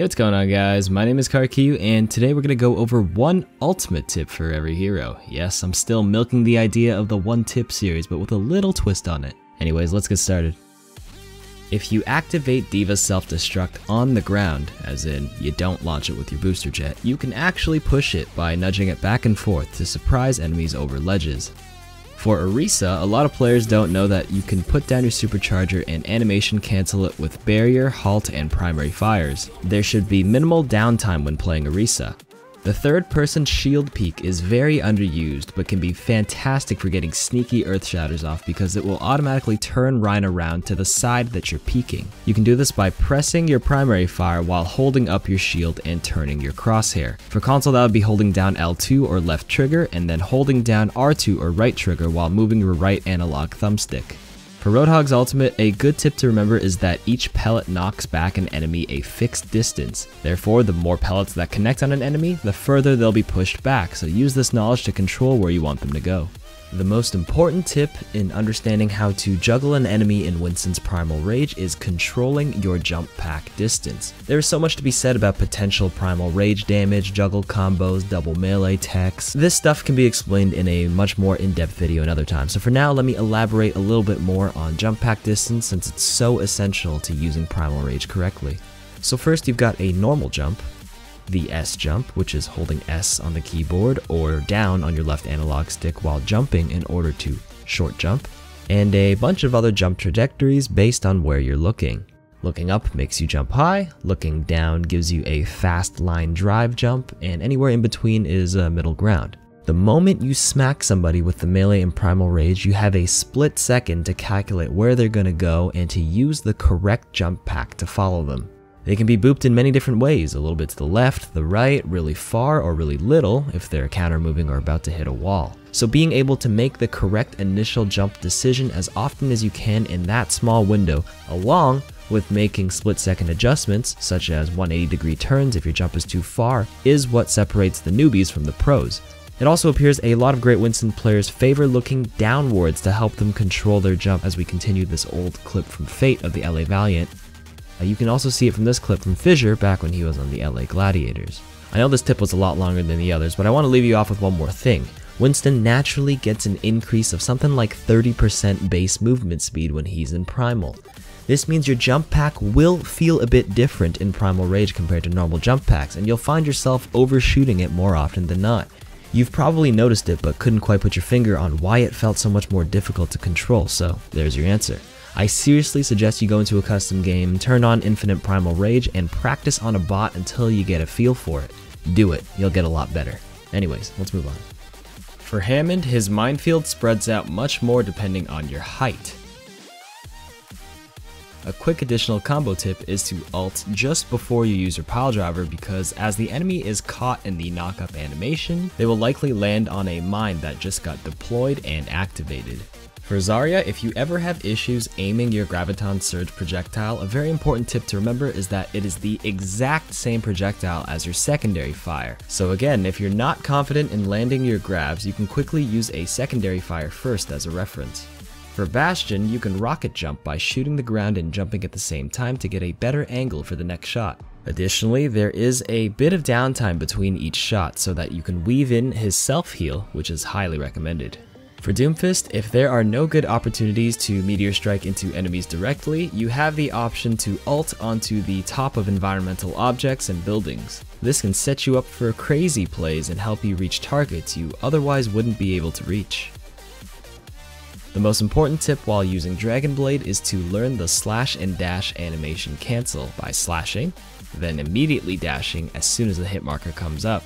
Hey, what's going on guys? My name is KarQ and today we're going to go over one ultimate tip for every hero. Yes, I'm still milking the idea of the one tip series, but with a little twist on it. Anyways, let's get started. If you activate D.Va's self-destruct on the ground, as in you don't launch it with your booster jet, you can actually push it by nudging it back and forth to surprise enemies over ledges. For Orisa, a lot of players don't know that you can put down your supercharger and animation cancel it with barrier, halt, and primary fires. There should be minimal downtime when playing Orisa. The third person shield peek is very underused, but can be fantastic for getting sneaky earth shatters off because it will automatically turn Rein around to the side that you're peeking. You can do this by pressing your primary fire while holding up your shield and turning your crosshair. For console that would be holding down L2 or left trigger and then holding down R2 or right trigger while moving your right analog thumbstick. For Roadhog's ultimate, a good tip to remember is that each pellet knocks back an enemy a fixed distance. Therefore, the more pellets that connect on an enemy, the further they'll be pushed back, so use this knowledge to control where you want them to go. The most important tip in understanding how to juggle an enemy in Winston's Primal Rage is controlling your jump pack distance. There is so much to be said about potential Primal Rage damage, juggle combos, double melee techs. This stuff can be explained in a much more in-depth video another time, so for now let me elaborate a little bit more on jump pack distance since it's so essential to using Primal Rage correctly. So first you've got a normal jump, the S jump, which is holding S on the keyboard or down on your left analog stick while jumping in order to short jump, and a bunch of other jump trajectories based on where you're looking. Looking up makes you jump high, looking down gives you a fast line drive jump, and anywhere in between is a middle ground. The moment you smack somebody with the melee and primal rage, you have a split second to calculate where they're gonna go and to use the correct jump pack to follow them. They can be booped in many different ways, a little bit to the left, the right, really far, or really little if they're counter moving or about to hit a wall. So being able to make the correct initial jump decision as often as you can in that small window, along with making split second adjustments, such as 180 degree turns if your jump is too far, is what separates the newbies from the pros. It also appears a lot of Great Winston players favor looking downwards to help them control their jump as we continue this old clip from Fate of the LA Valiant, Uh, you can also see it from this clip from Fissure back when he was on the LA Gladiators. I know this tip was a lot longer than the others, but I want to leave you off with one more thing. Winston naturally gets an increase of something like 30% base movement speed when he's in Primal. This means your jump pack will feel a bit different in Primal Rage compared to normal jump packs, and you'll find yourself overshooting it more often than not. You've probably noticed it but couldn't quite put your finger on why it felt so much more difficult to control, so there's your answer. I seriously suggest you go into a custom game, turn on Infinite Primal Rage, and practice on a bot until you get a feel for it. Do it, you'll get a lot better. Anyways, let's move on. For Hammond, his minefield spreads out much more depending on your height. A quick additional combo tip is to ult just before you use your pile driver because as the enemy is caught in the knockup animation, they will likely land on a mine that just got deployed and activated. For Zarya, if you ever have issues aiming your Graviton Surge projectile, a very important tip to remember is that it is the exact same projectile as your secondary fire. So again, if you're not confident in landing your grabs, you can quickly use a secondary fire first as a reference. For Bastion, you can rocket jump by shooting the ground and jumping at the same time to get a better angle for the next shot. Additionally, there is a bit of downtime between each shot so that you can weave in his self-heal, which is highly recommended. For Doomfist, if there are no good opportunities to Meteor Strike into enemies directly, you have the option to ult onto the top of environmental objects and buildings. This can set you up for crazy plays and help you reach targets you otherwise wouldn't be able to reach. The most important tip while using Dragon Blade is to learn the slash and dash animation cancel by slashing, then immediately dashing as soon as the hit marker comes up.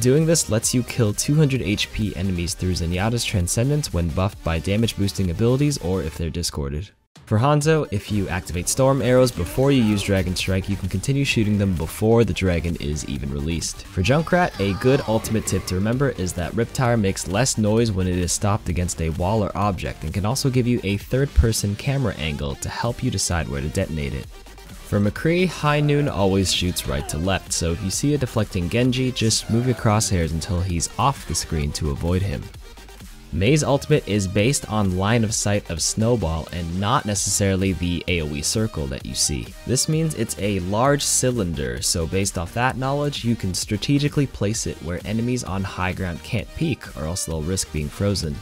Doing this lets you kill 200 HP enemies through Zenyatta's Transcendence when buffed by damage boosting abilities or if they're discorded. For Hanzo, if you activate Storm Arrows before you use Dragon Strike, you can continue shooting them before the dragon is even released. For Junkrat, a good ultimate tip to remember is that Riptire makes less noise when it is stopped against a wall or object and can also give you a third person camera angle to help you decide where to detonate it. For McCree, High Noon always shoots right to left, so if you see a deflecting Genji, just move your crosshairs until he's off the screen to avoid him. Mei's ultimate is based on line of sight of Snowball and not necessarily the AoE circle that you see. This means it's a large cylinder, so based off that knowledge, you can strategically place it where enemies on high ground can't peek or else they'll risk being frozen.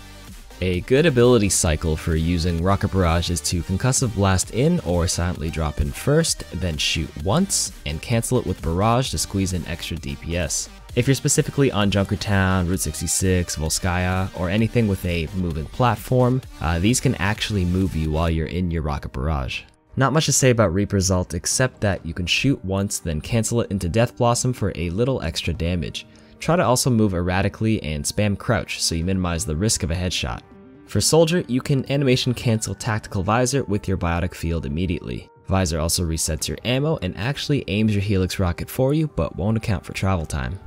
A good ability cycle for using Rocket Barrage is to Concussive Blast in or silently drop in first, then shoot once, and cancel it with Barrage to squeeze in extra DPS. If you're specifically on Junkertown, Route 66, Volskaya, or anything with a moving platform, uh, these can actually move you while you're in your Rocket Barrage. Not much to say about Reaper's ult except that you can shoot once then cancel it into Death Blossom for a little extra damage. Try to also move erratically and spam crouch so you minimize the risk of a headshot. For Soldier, you can animation cancel Tactical Visor with your Biotic Field immediately. Visor also resets your ammo and actually aims your Helix rocket for you but won't account for travel time.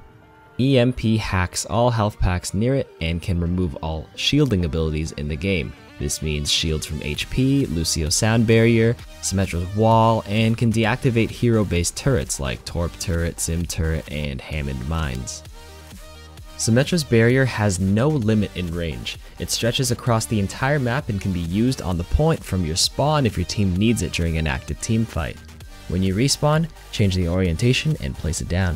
EMP hacks all health packs near it and can remove all shielding abilities in the game. This means shields from HP, Lucio Sound Barrier, Symmetra's Wall, and can deactivate hero-based turrets like Torb Turret, Sim Turret, and Hammond Mines. Symmetra's barrier has no limit in range. It stretches across the entire map and can be used on the point from your spawn if your team needs it during an active team fight. When you respawn, change the orientation and place it down.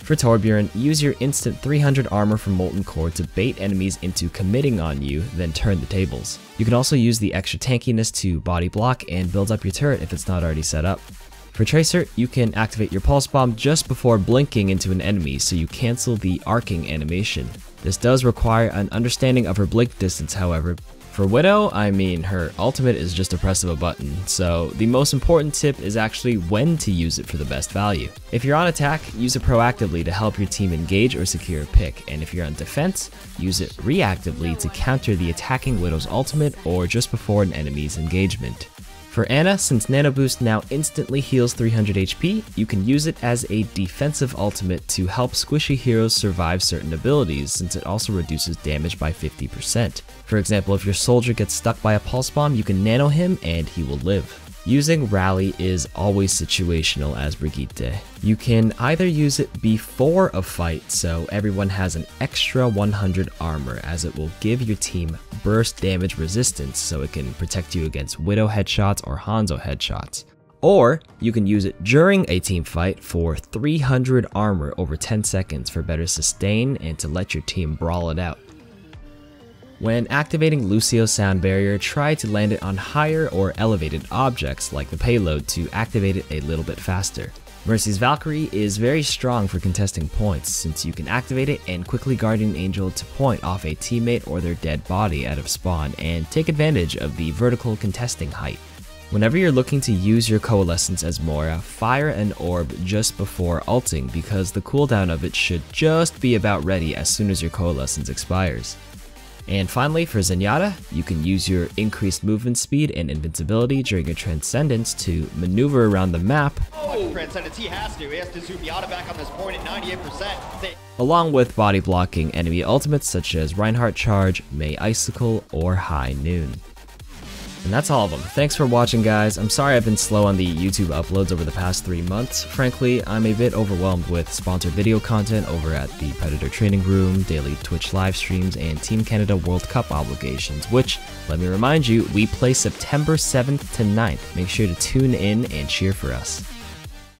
For Torbjorn, use your instant 300 armor from Molten Core to bait enemies into committing on you, then turn the tables. You can also use the extra tankiness to body block and build up your turret if it's not already set up. For Tracer, you can activate your Pulse Bomb just before blinking into an enemy so you cancel the arcing animation. This does require an understanding of her blink distance however, for Widow, I mean, her ultimate is just a press of a button, so the most important tip is actually when to use it for the best value. If you're on attack, use it proactively to help your team engage or secure a pick, and if you're on defense, use it reactively to counter the attacking Widow's ultimate or just before an enemy's engagement. For Ana, since Nano Boost now instantly heals 300 HP, you can use it as a defensive ultimate to help squishy heroes survive certain abilities since it also reduces damage by 50%. For example, if your soldier gets stuck by a pulse bomb, you can nano him and he will live. Using Rally is always situational as Brigitte. You can either use it before a fight so everyone has an extra 100 armor as it will give your team burst damage resistance so it can protect you against Widow headshots or Hanzo headshots. Or you can use it during a team fight for 300 armor over 10 seconds for better sustain and to let your team brawl it out. When activating Lucio's sound barrier, try to land it on higher or elevated objects like the payload to activate it a little bit faster. Mercy's Valkyrie is very strong for contesting points since you can activate it and quickly Guardian Angel to point off a teammate or their dead body out of spawn and take advantage of the vertical contesting height. Whenever you're looking to use your Coalescence as Moira, fire an orb just before ulting because the cooldown of it should just be about ready as soon as your Coalescence expires. And finally, for Zenyatta, you can use your increased movement speed and invincibility during your Transcendence to maneuver around the map. Oh. Transcendence, he has to. He has to Zenyatta back on this point at 98%. They along with body blocking enemy ultimates such as Reinhardt Charge, Mei Icicle, or High Noon. And that's all of them. Thanks for watching, guys. I'm sorry I've been slow on the YouTube uploads over the past three months. Frankly, I'm a bit overwhelmed with sponsored video content over at the Predator Training Room, daily Twitch live streams, and Team Canada World Cup obligations, which, let me remind you, we play September 7th to 9th. Make sure to tune in and cheer for us.